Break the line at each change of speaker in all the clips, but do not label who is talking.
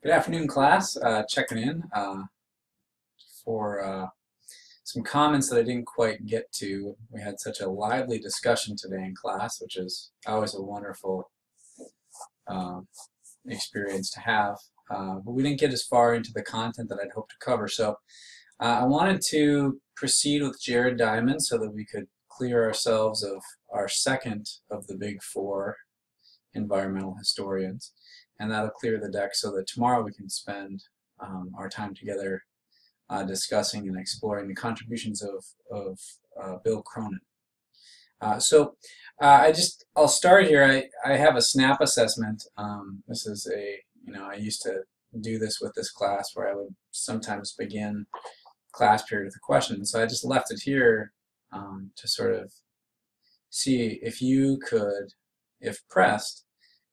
Good afternoon, class. Uh, checking in uh, for uh, some comments that I didn't quite get to. We had such a lively discussion today in class, which is always a wonderful um, experience to have. Uh, but we didn't get as far into the content that I'd hoped to cover. So uh, I wanted to proceed with Jared Diamond so that we could clear ourselves of our second of the big four environmental historians and that'll clear the deck so that tomorrow we can spend um, our time together uh, discussing and exploring the contributions of, of uh, Bill Cronon. Uh, so uh, I just, I'll start here. I, I have a SNAP assessment. Um, this is a, you know, I used to do this with this class where I would sometimes begin class period with a question. So I just left it here um, to sort of see if you could, if pressed,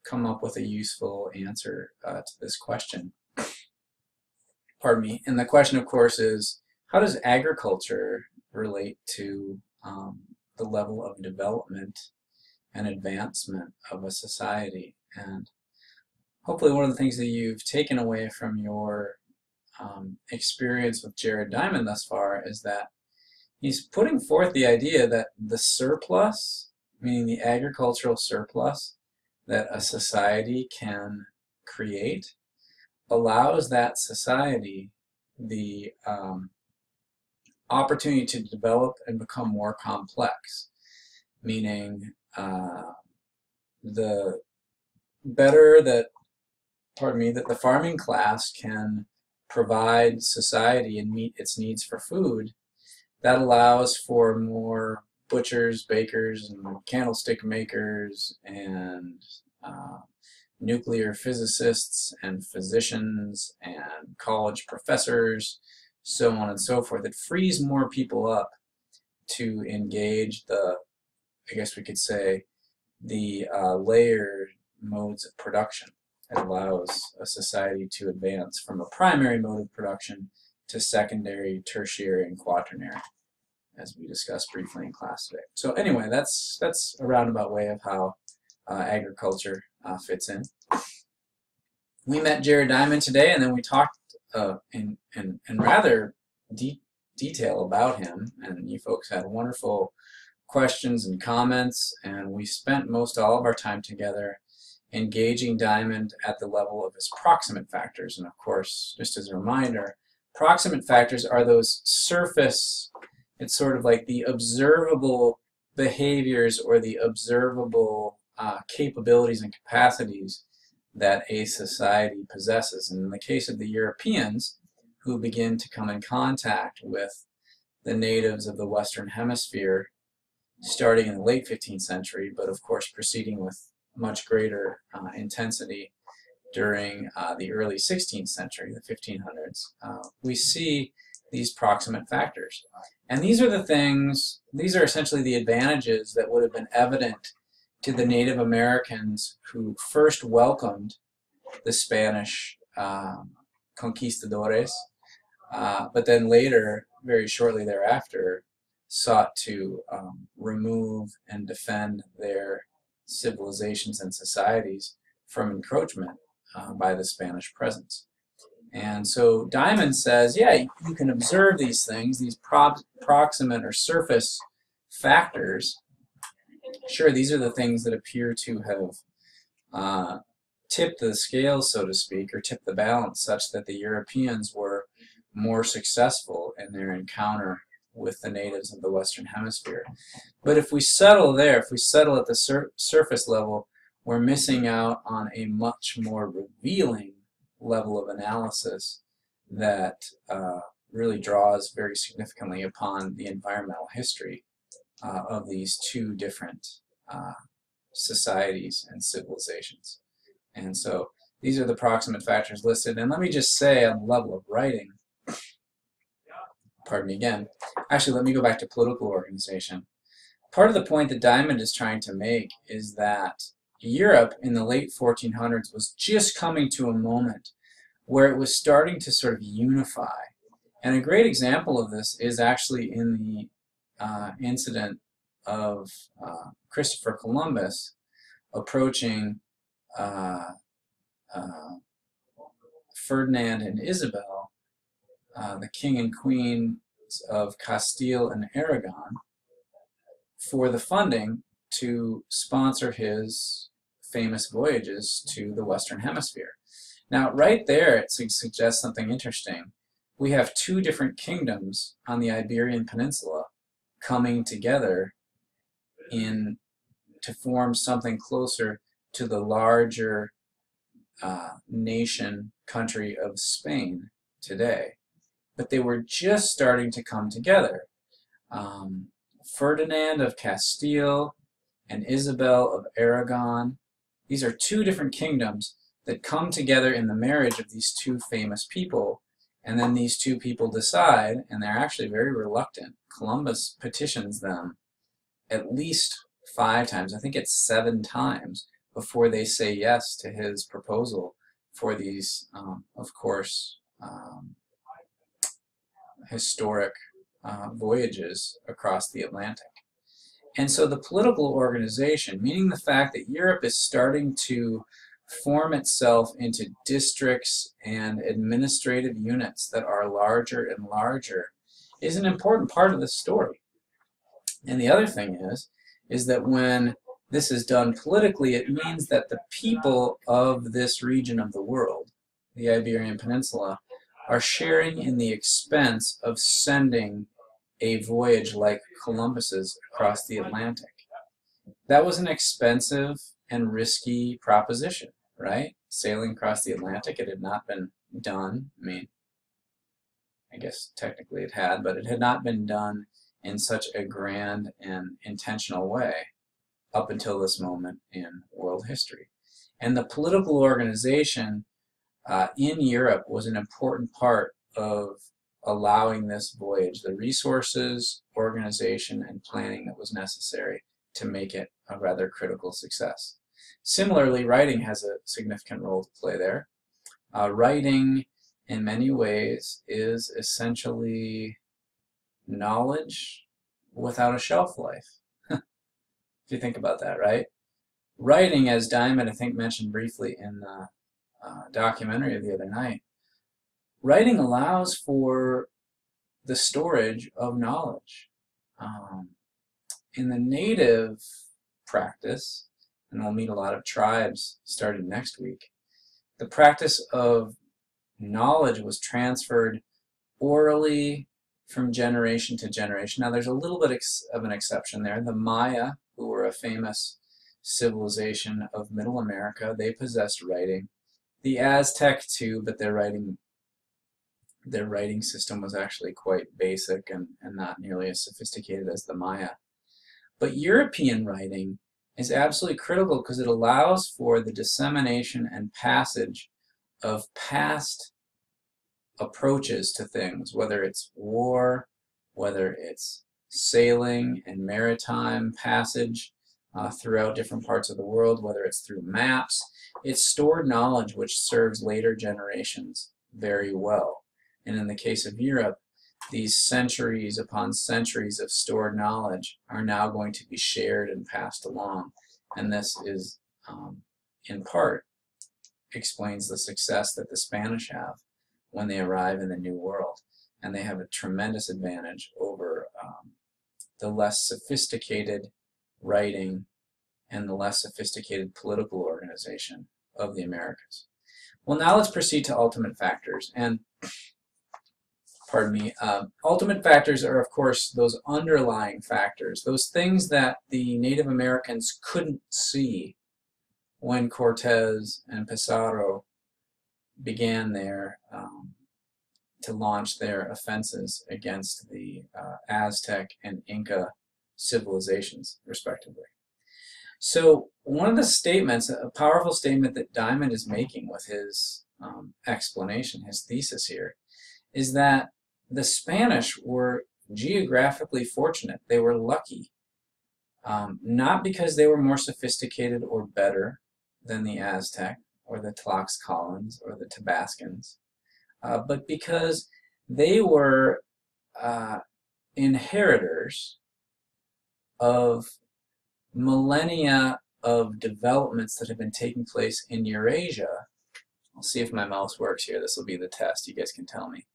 come up with a useful answer uh, to this question. Pardon me. And the question, of course, is how does agriculture relate to um, the level of development and advancement of a society? And hopefully one of the things that you've taken away from your um, experience with Jared Diamond thus far is that he's putting forth the idea that the surplus, meaning the agricultural surplus, that a society can create allows that society the um, opportunity to develop and become more complex, meaning uh, the better that, pardon me, that the farming class can provide society and meet its needs for food, that allows for more butchers, bakers, and candlestick makers, and uh, nuclear physicists, and physicians, and college professors, so on and so forth. It frees more people up to engage the, I guess we could say, the uh, layered modes of production. It allows a society to advance from a primary mode of production to secondary, tertiary, and quaternary as we discussed briefly in class today. So anyway, that's that's a roundabout way of how uh, agriculture uh, fits in. We met Jared Diamond today, and then we talked uh, in, in, in rather de detail about him, and you folks had wonderful questions and comments, and we spent most all of our time together engaging Diamond at the level of his proximate factors. And of course, just as a reminder, proximate factors are those surface it's sort of like the observable behaviors or the observable uh, capabilities and capacities that a society possesses. And in the case of the Europeans, who begin to come in contact with the natives of the Western Hemisphere starting in the late 15th century, but of course proceeding with much greater uh, intensity during uh, the early 16th century, the 1500s, uh, we see these proximate factors. And these are the things, these are essentially the advantages that would have been evident to the Native Americans who first welcomed the Spanish um, conquistadores, uh, but then later, very shortly thereafter, sought to um, remove and defend their civilizations and societies from encroachment uh, by the Spanish presence. And so Diamond says, yeah, you can observe these things, these proximate or surface factors. Sure, these are the things that appear to have uh, tipped the scale, so to speak, or tipped the balance such that the Europeans were more successful in their encounter with the natives of the Western Hemisphere. But if we settle there, if we settle at the sur surface level, we're missing out on a much more revealing level of analysis that uh, really draws very significantly upon the environmental history uh, of these two different uh, societies and civilizations. And so these are the proximate factors listed. And let me just say on the level of writing, pardon me again, actually let me go back to political organization. Part of the point that Diamond is trying to make is that Europe in the late 1400s was just coming to a moment where it was starting to sort of unify. And a great example of this is actually in the uh, incident of uh, Christopher Columbus approaching uh, uh Ferdinand and Isabel, uh, the king and queen of Castile and Aragon, for the funding to sponsor his famous voyages to the Western Hemisphere. Now, right there, it suggests something interesting. We have two different kingdoms on the Iberian Peninsula coming together in to form something closer to the larger uh, nation country of Spain today. But they were just starting to come together. Um, Ferdinand of Castile and Isabel of Aragon, these are two different kingdoms that come together in the marriage of these two famous people. And then these two people decide, and they're actually very reluctant. Columbus petitions them at least five times, I think it's seven times, before they say yes to his proposal for these, um, of course, um, historic uh, voyages across the Atlantic. And so the political organization, meaning the fact that Europe is starting to form itself into districts and administrative units that are larger and larger, is an important part of the story. And the other thing is, is that when this is done politically, it means that the people of this region of the world, the Iberian Peninsula, are sharing in the expense of sending a voyage like Columbus's across the Atlantic. That was an expensive and risky proposition, right? Sailing across the Atlantic, it had not been done. I mean, I guess technically it had, but it had not been done in such a grand and intentional way up until this moment in world history. And the political organization uh, in Europe was an important part of allowing this voyage, the resources, organization, and planning that was necessary to make it a rather critical success. Similarly, writing has a significant role to play there. Uh, writing, in many ways, is essentially knowledge without a shelf life. if you think about that, right? Writing, as Diamond, I think, mentioned briefly in the uh, documentary of the other night, writing allows for the storage of knowledge. Um, in the native practice, and we'll meet a lot of tribes starting next week, the practice of knowledge was transferred orally from generation to generation. Now there's a little bit of an exception there. The Maya, who were a famous civilization of Middle America, they possessed writing. The Aztec too, but their writing their writing system was actually quite basic and, and not nearly as sophisticated as the Maya. But European writing is absolutely critical because it allows for the dissemination and passage of past approaches to things, whether it's war, whether it's sailing and maritime passage uh, throughout different parts of the world, whether it's through maps. It's stored knowledge which serves later generations very well. And in the case of Europe, these centuries upon centuries of stored knowledge are now going to be shared and passed along. And this is, um, in part, explains the success that the Spanish have when they arrive in the New World. And they have a tremendous advantage over um, the less sophisticated writing and the less sophisticated political organization of the Americas. Well, now let's proceed to ultimate factors. And pardon me, uh, ultimate factors are, of course, those underlying factors, those things that the Native Americans couldn't see when Cortez and Pizarro began their um, to launch their offenses against the uh, Aztec and Inca civilizations, respectively. So one of the statements, a powerful statement that Diamond is making with his um, explanation, his thesis here, is that the Spanish were geographically fortunate. They were lucky. Um, not because they were more sophisticated or better than the Aztec or the Tlaxcalans or the Tabascans, uh, but because they were uh, inheritors of millennia of developments that have been taking place in Eurasia I'll see if my mouse works here. This will be the test. You guys can tell me.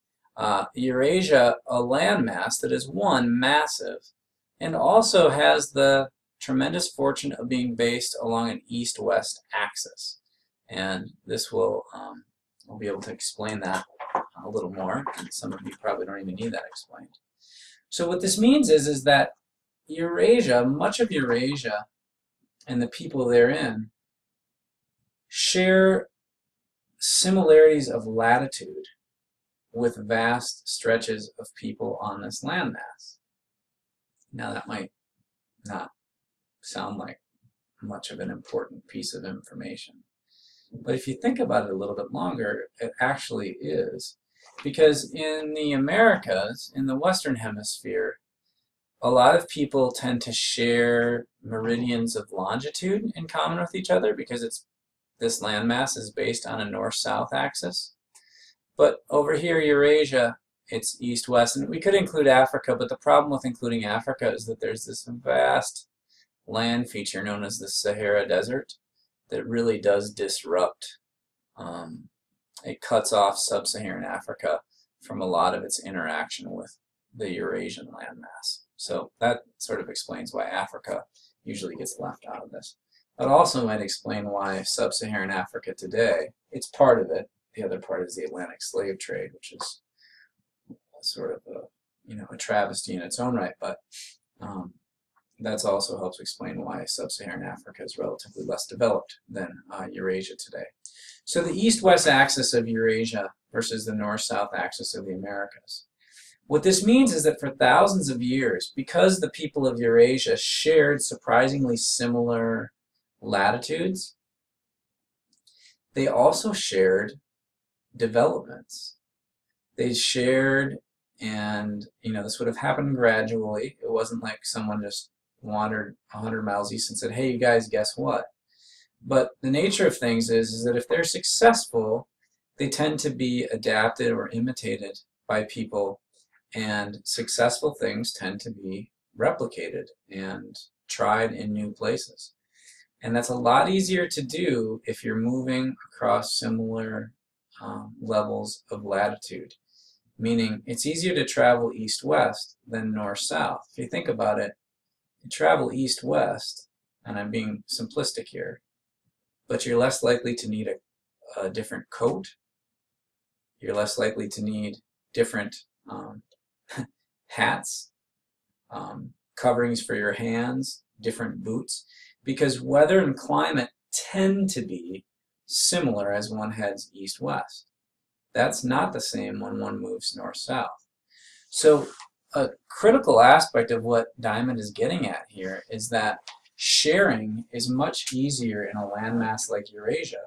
Uh, Eurasia, a landmass that is one, massive, and also has the tremendous fortune of being based along an east-west axis. And this will, um, I'll be able to explain that a little more, and some of you probably don't even need that explained. So what this means is, is that Eurasia, much of Eurasia, and the people therein share similarities of latitude with vast stretches of people on this landmass. Now that might not sound like much of an important piece of information. But if you think about it a little bit longer, it actually is. Because in the Americas, in the Western Hemisphere, a lot of people tend to share meridians of longitude in common with each other because it's this landmass is based on a north-south axis. But over here, Eurasia, it's east-west. And we could include Africa, but the problem with including Africa is that there's this vast land feature known as the Sahara Desert that really does disrupt. Um, it cuts off sub-Saharan Africa from a lot of its interaction with the Eurasian landmass. So that sort of explains why Africa usually gets left out of this. That also might explain why sub-Saharan Africa today, it's part of it. The other part is the Atlantic slave trade, which is sort of a, you know, a travesty in its own right, but um, that also helps explain why sub-Saharan Africa is relatively less developed than uh, Eurasia today. So the east-west axis of Eurasia versus the north-south axis of the Americas. What this means is that for thousands of years, because the people of Eurasia shared surprisingly similar latitudes, they also shared developments. They shared, and you know, this would have happened gradually. It wasn't like someone just wandered 100 miles east and said, hey, you guys, guess what? But the nature of things is, is that if they're successful, they tend to be adapted or imitated by people, and successful things tend to be replicated and tried in new places. And that's a lot easier to do if you're moving across similar um, levels of latitude. Meaning, it's easier to travel east-west than north-south. If you think about it, you travel east-west, and I'm being simplistic here, but you're less likely to need a, a different coat. You're less likely to need different um, hats, um, coverings for your hands, different boots, because weather and climate tend to be similar as one heads east-west. That's not the same when one moves north-south. So a critical aspect of what Diamond is getting at here is that sharing is much easier in a landmass like Eurasia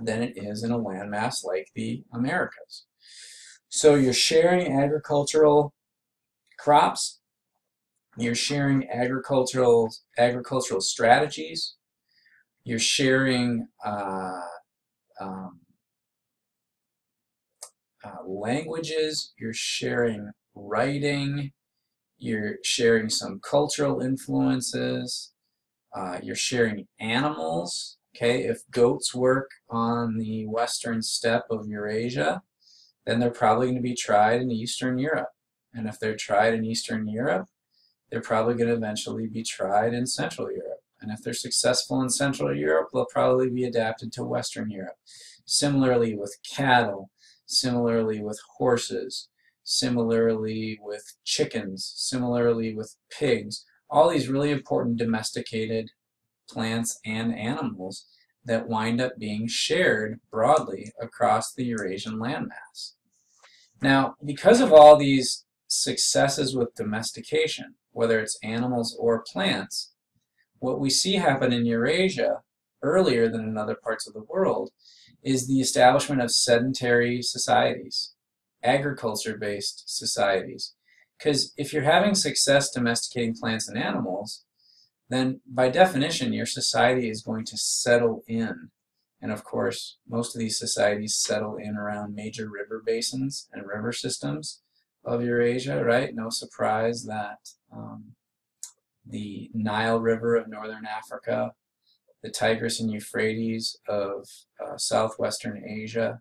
than it is in a landmass like the Americas. So you're sharing agricultural crops, you're sharing agricultural agricultural strategies, you're sharing uh, um, uh, languages, you're sharing writing, you're sharing some cultural influences, uh, you're sharing animals. Okay, if goats work on the western steppe of Eurasia, then they're probably going to be tried in Eastern Europe. And if they're tried in Eastern Europe, they're probably going to eventually be tried in Central Europe. And if they're successful in Central Europe, they'll probably be adapted to Western Europe. Similarly with cattle, similarly with horses, similarly with chickens, similarly with pigs, all these really important domesticated plants and animals that wind up being shared broadly across the Eurasian landmass. Now, because of all these successes with domestication, whether it's animals or plants, what we see happen in Eurasia earlier than in other parts of the world is the establishment of sedentary societies agriculture-based societies. Because if you're having success domesticating plants and animals, then by definition your society is going to settle in. And of course, most of these societies settle in around major river basins and river systems of Eurasia, right? No surprise that um, the Nile River of northern Africa, the Tigris and Euphrates of uh, southwestern Asia,